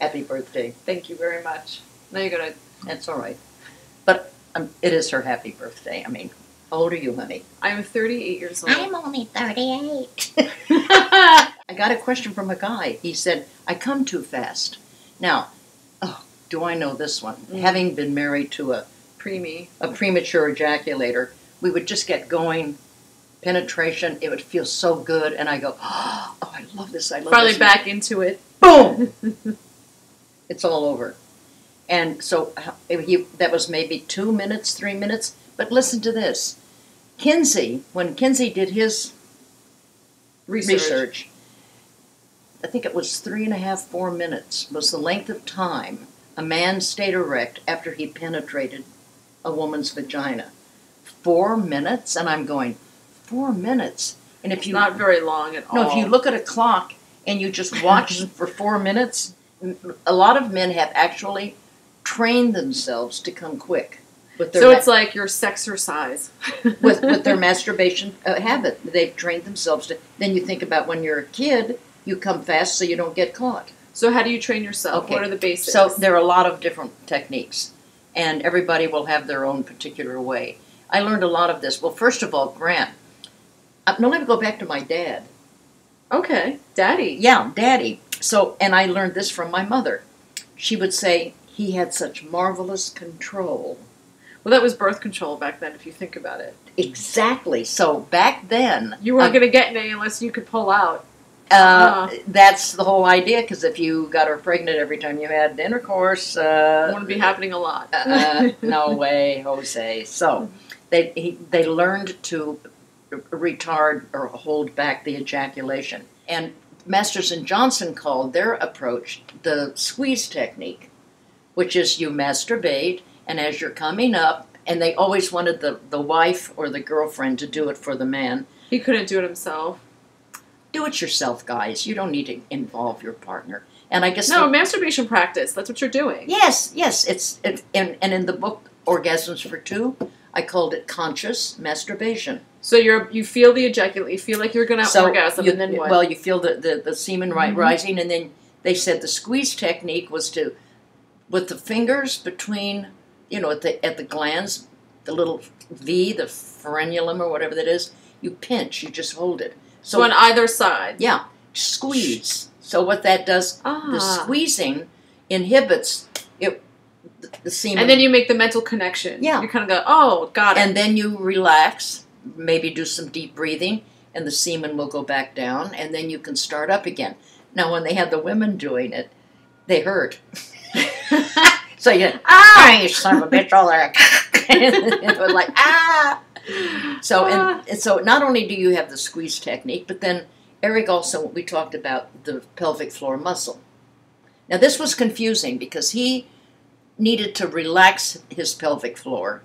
Happy birthday. Thank you very much. Now you're gonna. That's all right. But um, it is her happy birthday. I mean, how old are you, honey? I'm 38 years old. I'm only 38. I got a question from a guy. He said, I come too fast. Now, oh, do I know this one? Mm. Having been married to a, Preemie. a premature ejaculator, we would just get going, penetration, it would feel so good, and I go, oh, I love this, I love Finally this. Probably back into it. Boom! it's all over. And so uh, he, that was maybe two minutes, three minutes. But listen to this. Kinsey, when Kinsey did his Research. research. I think it was three and a half, four minutes was the length of time a man stayed erect after he penetrated a woman's vagina. Four minutes, and I'm going, four minutes. And if you not very long at no, all. No, if you look at a clock and you just watch for four minutes, a lot of men have actually trained themselves to come quick with their so it's like your sexercise. with, with their masturbation uh, habit. They've trained themselves to. Then you think about when you're a kid, you come fast so you don't get caught. So how do you train yourself? Okay. What are the basics? So there are a lot of different techniques, and everybody will have their own particular way. I learned a lot of this. Well, first of all, Grant. Uh, no, let me go back to my dad. Okay, Daddy. Yeah, daddy. So, and I learned this from my mother. She would say he had such marvelous control. Well, that was birth control back then, if you think about it. Exactly. So back then, You weren't uh, going to get any unless you could pull out. uh, that's the whole idea. Because if you got her pregnant every time you had intercourse, It uh, wouldn't be happening a lot. uh, no way, Jose. So they he, they learned to retard or hold back the ejaculation. And Masters and Johnson called their approach the squeeze technique, which is you masturbate, and as you're coming up, and they always wanted the, the wife or the girlfriend to do it for the man. He couldn't do it himself. Do it yourself, guys. You don't need to involve your partner. And I guess No, the- masturbation practice. That's what you're doing. Yes, yes, it's it, and and in the book Orgasms for Two, I called it conscious masturbation. So you're you feel the ejaculate. You feel like you're going to so orgasm, you, and then what? Well, you feel the the, the semen ri- Mhm. rising, and then they said the squeeze technique was to, with the fingers between, you know, at the at the glands, the little V, the frenulum or whatever that is, you pinch, you just hold it. so on either side. yeah, squeeze. So what that does, Ah. the squeezing inhibits it, the, the semen. and then you make the mental connection. Yeah. You kind of go, oh, got it. and then you relax, maybe do some deep breathing, and the semen will go back down, and then you can start up again. Now, when they had the women doing it, they hurt. so you, ah, you son of a bitch, all there. it was like, ah. So, and, and so not only do you have the squeeze technique, but then Eric also, we talked about the pelvic floor muscle. Now, this was confusing because he needed to relax his pelvic floor.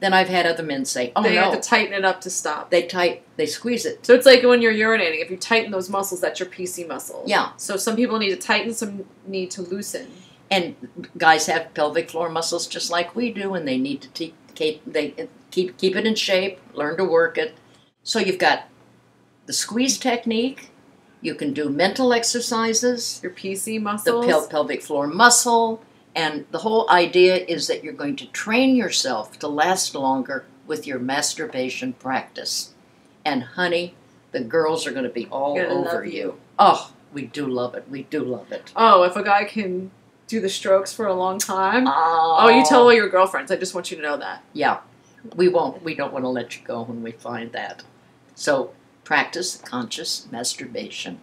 Then I've had other men say, "Oh they no, have to tighten it up to stop. they tight, they squeeze it." So it's like when you're urinating. If you tighten those muscles, that's your PC muscle. Yeah, So some people need to tighten, some need to loosen. and guys have pelvic floor muscles just like we do, and they need to te- keep they uh, keep keep it in shape, learn to work it. So you've got the squeeze technique. You can do mental exercises, Your PC the pel- pelvic floor muscle, and the whole idea is that you're going to train yourself to last longer with your masturbation practice. And honey, the girls are going to be all over you. you. Oh, we do love it. We do love it. oh, if a guy can do the strokes for a long time. Oh, Oh, you tell all your girlfriends. I just want you to know that. Yeah, we won't. We don't want to let you go when we find that. So practice conscious masturbation.